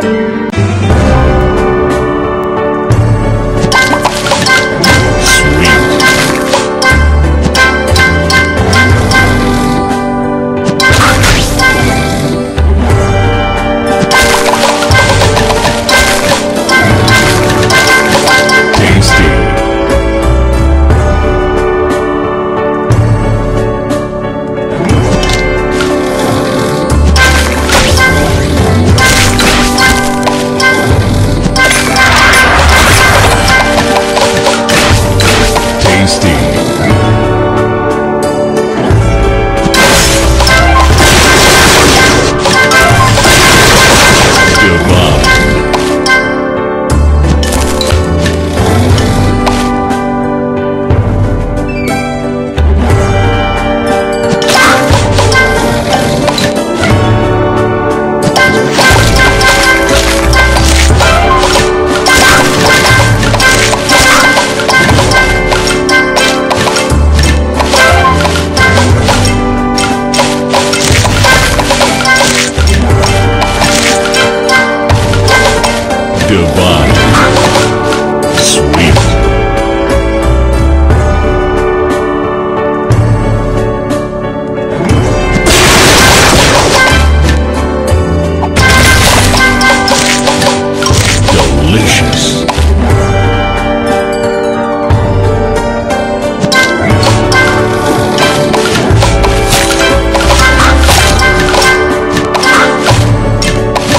Tasty. Divine. Sweet. Delicious.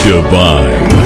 Divine.